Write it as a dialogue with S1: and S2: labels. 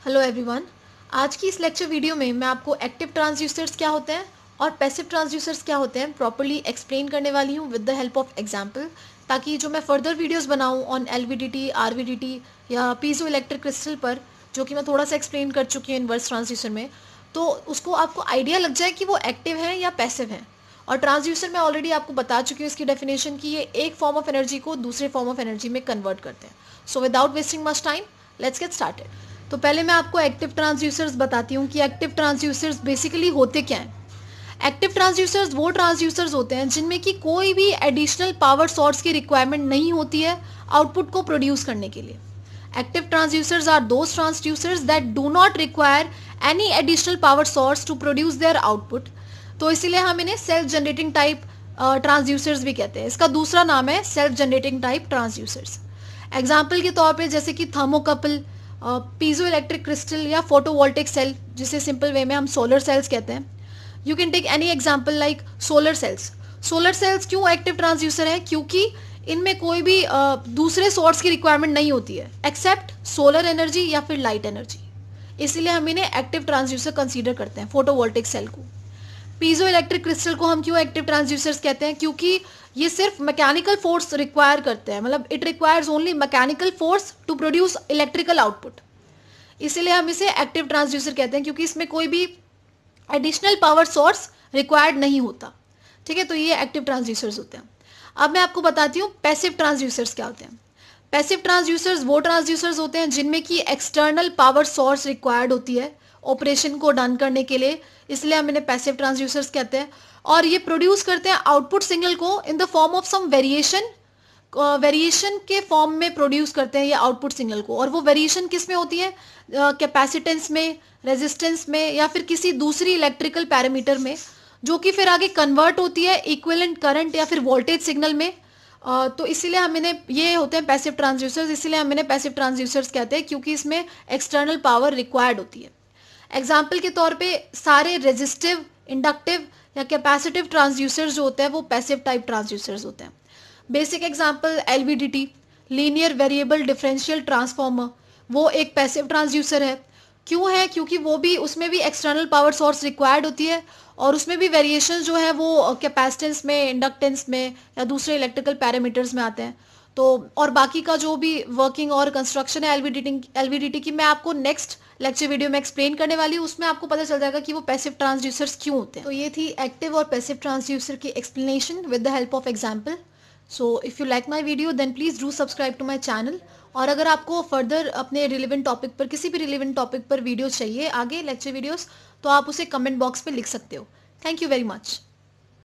S1: Hello everyone आज की इस लेक्चर वीडियो में मैं आपको एक्टिव ट्रांसड्यूसर्स क्या होते हैं और पैसिव ट्रांसड्यूसर्स क्या होते हैं प्रॉपरली एक्सप्लेन करने वाली हूँ with the help of example ताकि जो मैं फर्दर वीडियोस बनाऊँ ऑन एल वी या पीजो इलेक्ट्रिक क्रिस्टल पर, जो कि मैं थोड़ा सा एक्सप्लेन कर चुकी हूँ इनवर्स ट्रांसड्यूसर में तो उसको आपको आइडिया लग जाए कि वो एक्टिव है या पैसिव है। और ट्रांसड्यूसर मैं ऑलरेडी आपको बता चुकी हूँ इसकी डेफिनेशन की ये एक फॉर्म ऑफ़ एनर्जी को दूसरे फॉर्म ऑफ़ एनर्जी में कन्वर्ट करते हैं। So without wasting much time let's get started तो पहले मैं आपको एक्टिव ट्रांसड्यूसर्स बताती हूँ कि एक्टिव ट्रांसड्यूसर्स बेसिकली होते क्या हैं। एक्टिव ट्रांसड्यूसर्स वो ट्रांसड्यूसर्स होते हैं जिनमें कि कोई भी एडिशनल पावर सोर्स की रिक्वायरमेंट नहीं होती है आउटपुट को प्रोड्यूस करने के लिए। Active transducers are those transducers that do not require any additional power source to produce their output तो इसीलिए हम इन्हें सेल्फ जनरेटिंग टाइप ट्रांसड्यूसर्स भी कहते हैं। इसका दूसरा नाम है self generating type transducers example के तौर पर जैसे कि थर्मोकपल पीजो इलेक्ट्रिक क्रिस्टल या फोटोवोल्टिक सेल जिसे सिंपल वे में हम सोलर सेल्स कहते हैं। You can take any example like solar cells solar cells क्यों एक्टिव ट्रांसड्यूसर है? क्योंकि इनमें कोई भी uh, दूसरे सोर्स की रिक्वायरमेंट नहीं होती है एक्सेप्ट सोलर एनर्जी या फिर लाइट एनर्जी इसीलिए हम इन्हें एक्टिव ट्रांसड्यूसर कंसीडर करते हैं फोटोवोल्टिक सेल को। पीजो इलेक्ट्रिक क्रिस्टल को हम क्यों एक्टिव ट्रांसड्यूसर्स कहते हैं? क्योंकि ये सिर्फ़ मैकेनिकल फोर्स रिक्वायर करते हैं। मतलब it requires only mechanical force to produce electrical output इसीलिए हम इसे एक्टिव ट्रांसड्यूसर कहते हैं, क्योंकि इसमें कोई भी एडिशनल पावर सोर्स रिक्वायर्ड नहीं होता। ठीक है? तो ये एक्टिव ट्रांसड्यूसर्स होते हैं। अब मैं आपको बताती हूँ पैसिव ट्रांसड्यूसर्स क्या होते हैं। पैसिव ट्रांसड्यूसर्स वो ट्रांसड्यूसर्स होते हैं जिनमें की एक्सटर्नल पावर सोर्स रिक्वायर्ड होती है। ऑपरेशन को डन करने के लिए। इसलिए हम इन्हें पैसिव ट्रांसड्यूसर्स कहते हैं। और ये प्रोड्यूस करते हैं आउटपुट सिग्नल को in the form of some variation variation के फॉर्म में प्रोड्यूस करते हैं ये आउटपुट सिग्नल को। और वो वेरिएशन किसमें होती है? कैपेसिटेंस uh, में रेजिस्टेंस में या फिर किसी दूसरी इलेक्ट्रिकल पैरामीटर में जो कि फिर आगे कन्वर्ट होती है इक्वलेंट करंट या फिर वोल्टेज सिग्नल में। Uh, तो इसीलिए हम इन्हें ये होते हैं पैसिव ट्रांसड्यूसर्स इसीलिए हम इन्हें पैसिव ट्रांसड्यूसर्स कहते हैं क्योंकि इसमें एक्सटर्नल पावर रिक्वायर्ड होती है। एग्ज़ाम्पल के तौर पे सारे रेजिस्टिव इंडक्टिव या कैपेसिटिव ट्रांसड्यूसर्स जो होते हैं, वो पैसिव टाइप ट्रांसड्यूसर्स होते हैं। Basic example L V D T linear variable differential transformer वो एक पैसिव ट्रांसड्यूसर है। क्यों है? क्योंकि वो भी, उसमें भी एक्सटर्नल पावर सोर्स रिक्वायर्ड होती है और उसमें भी वेरिएशन जो है, वो कैपेसिटेंस में इंडक्टेंस में या दूसरे इलेक्ट्रिकल पैरामीटर्स में आते हैं। तो और बाकी का जो भी वर्किंग और कंस्ट्रक्शन है एलवीडी एलवीडीटी की, मैं आपको नेक्स्ट लेक्चर वीडियो में एक्सप्लेन करने वाली हूँ। उसमें आपको पता चल जाएगा कि वो पैसिव ट्रांसड्यूसर्स क्यों होते हैं। तो ये थी एक्टिव और पैसिव ट्रांसड्यूसर की explanation with the help of example so if you like my video then please do subscribe to my channel और अगर आपको फर्दर अपने रिलेवेंट टॉपिक पर, किसी भी रिलेवेंट टॉपिक पर वीडियो चाहिए, आगे लेक्चर वीडियोस तो आप उसे कमेंट बॉक्स में लिख सकते हो। Thank you very much